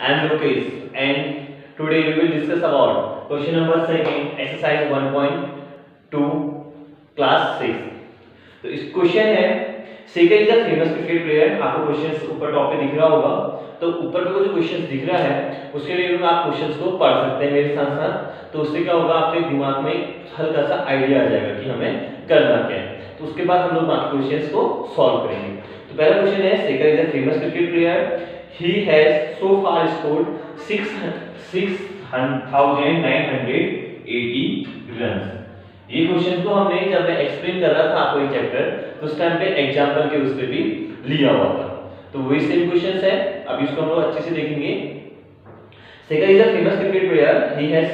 I am Lokesh and today we will discuss about question number second, exercise 1.2 class 6 तो इस question है Sekar is a famous cricket player आपको question ऊपर top पे दिख रहा होगा। तो ऊपर पे जो क्वेश्चन दिख रहा है, उसके लिए आप क्वेश्चंस को पढ़ सकते हैं मेरे साथ साथ। तो उससे क्या होगा, आपके दिमाग में हल्का सा आइडिया आ जाएगा कि हमें करना क्या है। तो उसके बाद हम लोग बाकी क्वेश्चंस को सॉल्व करेंगे। तो पहला क्वेश्चन है Sekar is a famous cricket player he has so far scored 6980 runs. ये क्वेश्चन को हमने जब मैं एक्सप्लेन कर रहा था आपको ये चैप्टर तो उस टाइम पे एग्जांपल के उस पे भी लिया हुआ था। तो वही सेम क्वेश्चन है। अभी इसको हम लोग अच्छे से देखेंगे। Second is a famous cricket player he has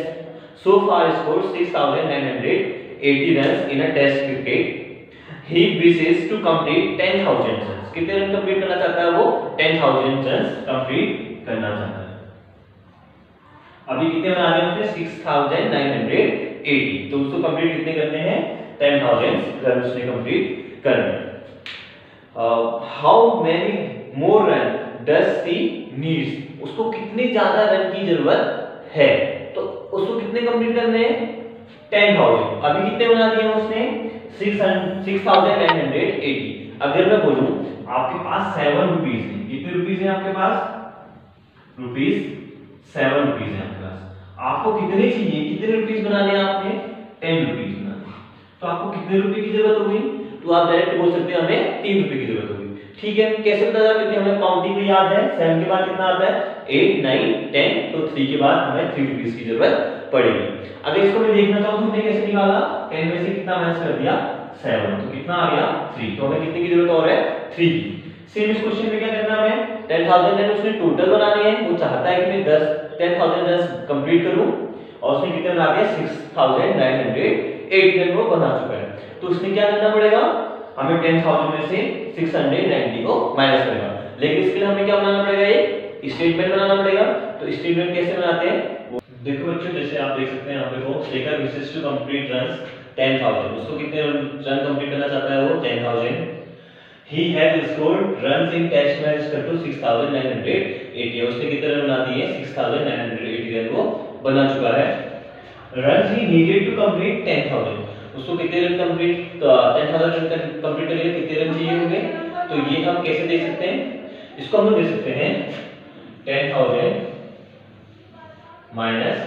so far scored 6980 runs in a test cricket he wishes to complete 10000 runs कितने रन कंप्लीट करना चाहता है वो? 10000 रन्स कंप्लीट करना चाहता है। अभी कितने बना दिए उसने 6980 तो उसको कंप्लीट कितने करने हैं? 10000 रन उसने कंप्लीट करने how many more runs does he needs उसको कितने ज़्यादा रन की ज़रूरत है? तो उसको कितने कंप्लीट करने हैं? 10000 अभी कितने बना दिए उसने? 6980 अगर मैं बोलूँ, आपके पास 7 रुपीस है। कितने रुपीस है आपके पास? रुपीस 7 रुपीस है आपके पास। आपको कितने चाहिए? कितने रुपीस बनाने हैं आपने? 10 रुपीस बनाने तो आपको कितने रुपए की ज़रूरत होगी तो आप डायरेक्ट बोल सकते हैं, हमें 3 रुपए की ज़रूरत होगी ठीक है, कैसे पता चला? क्योंकि हमें काउंटिंग में याद है 7 के बाद कितना आता है? 8 9 10 तो 3 के बाद हमें 3 रुपीस की ज़रूरत पड़ेगी। अगर इसको मैं देखना चाहूँ तो हमने कैसे निकाला? 10 में से कितना माइनस कर दिया? 7 तो कितना आ गया? 3 तो हमें कितने की ज़रूरत और है? 3 की। सेम इस क्वेश्चन में क्या करना है? हमें 10000 रन उसने टोटल बनाने हैं। वो चाहता है कि मैं 10 10000 रन कंप्लीट करूँ और उसने कितने बना दिए? 6980 रन वो बना चुका है। तो उसने क्या करना पड़ेगा? हमें 10000 में से 690 को माइनस करना लेकिन इसके लिए हमें क्या बनाना पड़ेगा? ये स्टेटमेंट बनाना पड़ेगा। तो स्टेटमेंट कैसे बनाते हैं? देखो बच्चों, जैसे आप देख सकते हैं, यहाँ पे वो Sekar wishes to complete runs 10000 उसको कितने रन कंप्लीट करना चाहता है वो? 10000 he has scored runs in test match equal to 6980 उसने कितने रन बना दिए? 6980 रन वो बना चुका है। Runs he needed to complete 10000 उसको कितने रन कंप्लीट 10000 रन कंप्लीट करने के लिए कितने रन चाहिए होंगे? तो ये हम कैसे देख सकते हैं? इसको हम लोग दे सकते हैं 10000 माइनस,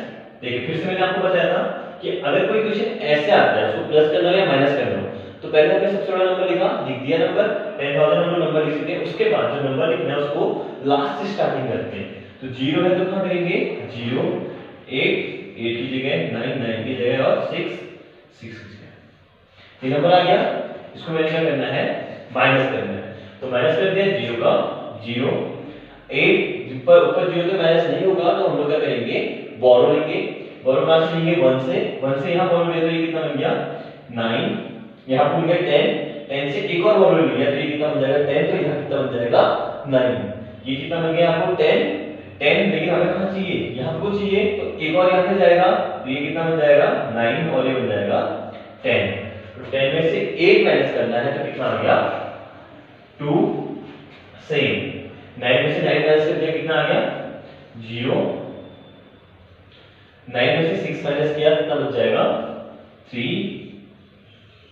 देखिए, फिर से मैंने आपको बताया था कि अगर कोई क्वेश्चन ऐसे आता है, उसको प्लस करना हो या माइनस करना हो तो पहले हमने सबसे बड़ा नंबर लिखा, लिख दिया नंबर 10000 हम नंबर लिख सकते हैं, उसके बाद जो नंबर लिखना है, उसको लास्ट से स्टार्टिंग करते हैं। तो 0 है तो कहाँ करेंगे? 0 8 8 की जगह 9 9 की जगह और 6 6 की जगह। ये नंबर आ गया, इसको मैंने क्या करना है? माइनस करना है। तो माइनस कर दिया ज़ीरो का 0 8 पर ऊपर 0 के माइनस नहीं होगा तो हम लोग क्या करेंगे? बोरो लेंगे। बोरो कहाँ लेंगे 1 से। 1 से यहाँ बोरो ले तो ये कितना बन गया? 9 यहाँ भूल गए टेन टेन से एक और वॉल्यूम लिया तो ये कितना बन जाएगा? टेन तो यहाँ कितना बन जाएगा? नाइन ये कितना बन गया आपको? टेन टेन लेकिन हमें कहाँ चाहिए? यहाँ को चाहिए तो एक और यहाँ से जाएगा तो ये कितना बन जाएगा? नाइन और ये बन जाएगा टेन तो टेन में से एक माइनस करना है तो कितना आ गया? टू सेम नाइन में से नाइन माइनस कर दिया कितना आ गया? ज़ीरो। नाइन में से सिक्स माइनस किया, कितना बच जाएगा? थ्री।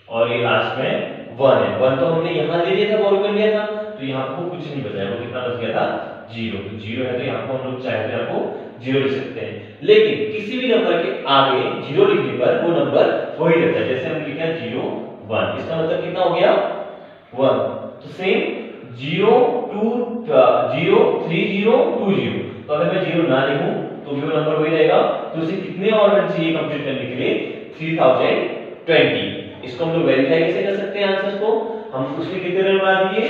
और ये लास्ट में वन है। वन तो हमने यहाँ ले लिया था बोरो कर लिया था। तो यहाँ को कुछ नहीं बचा वो कितना बच गया था? ज़ीरो। तो ज़ीरो है तो यहाँ को हम लोग चाहे तो यहाँ को ज़ीरो लिख सकते हैं। लेकिन किसी भी नंबर के आगे ज़ीरो लिखने पर वो नंबर वही रहता है। जैसे हम लिखा ज़ीरो, वन। इसका मतलब कितना हो गया? वन। तो same zero two zero, three zero, two zero. तो अगर मैं ज़ीरो ना लिखूं तो भी वो नंबर वही रहेगा तो उसे कितने रन चाहिए कंप्लीट करने के लिए? Three thousand twenty. इसको हम लोग वेरीफाई कैसे कर सकते हैं आंसर्स को? हम उसके कितने रन बना दिए?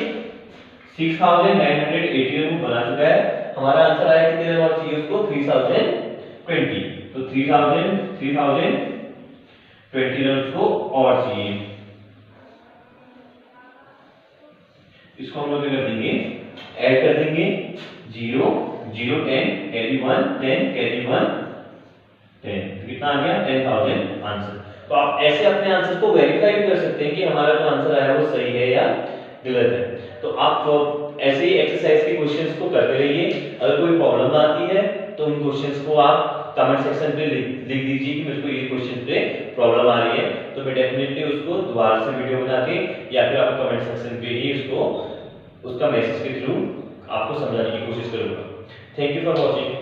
6980 रन बना चुका है। हमारा आंसर आया कितने रन और चाहिए उसको? 3020 तो 3000 3000 20 रन उसको और चाहिए। इसको हम लोग क्या कर देंगे। ऐड कर देंगे। 0 0 10 कैरी 1 10 कैरी 1 10 कितना आ गया? 10000 आंसर तो आप ऐसे अपने आंसर को वेरीफाई भी कर सकते हैं कि हमारा जो आंसर आया वो सही है या गलत है। तो आप तो ऐसे ही एक्सरसाइज के क्वेश्चंस को करते रहिए। अगर कोई प्रॉब्लम आती है तो उन क्वेश्चंस को आप कमेंट सेक्शन पे लिख दीजिए कि मेरे को ये क्वेश्चन पे प्रॉब्लम आ रही है। तो मैं डेफिनेटली उसको दोबारा से वीडियो बना के या फिर आप कमेंट सेक्शन पे ही उसको उसका मैसेज के थ्रू आपको समझाने की कोशिश करूँगा। Thank you for watching